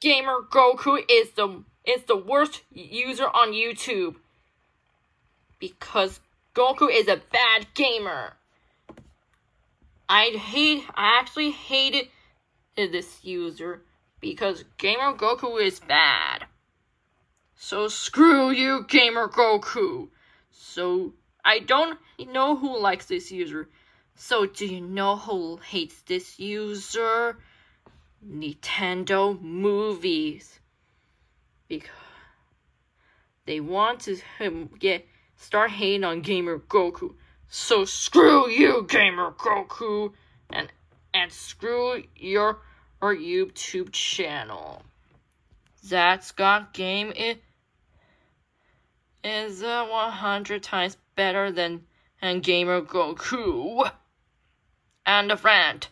Gamer Goku is the is the worst user on YouTube because Goku is a bad gamer. I hate I actually hated this user because Gamer Goku is bad. So screw you, Gamer Goku. So I don't know who likes this user. So do you know who hates this user? Nintendo movies. Because they want to get start hating on Gamer Goku. So screw you, Gamer Goku, and and screw your or YouTube channel. That's got game it is uh, 100 times better than and Gamer Goku. And a friend.